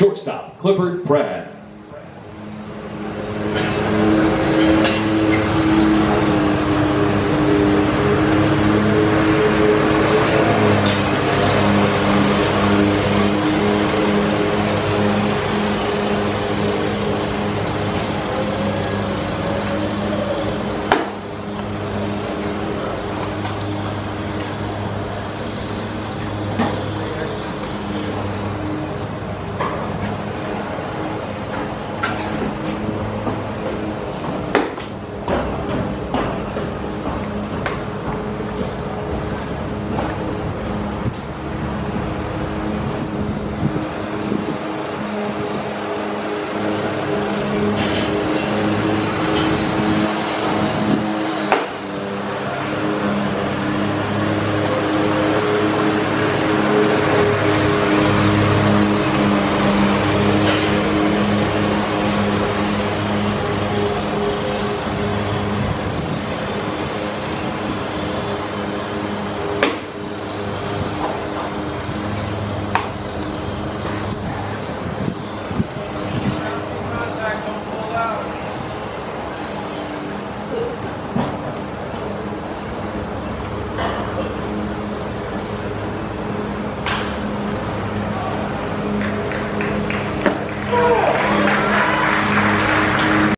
Shortstop, Clifford Pratt.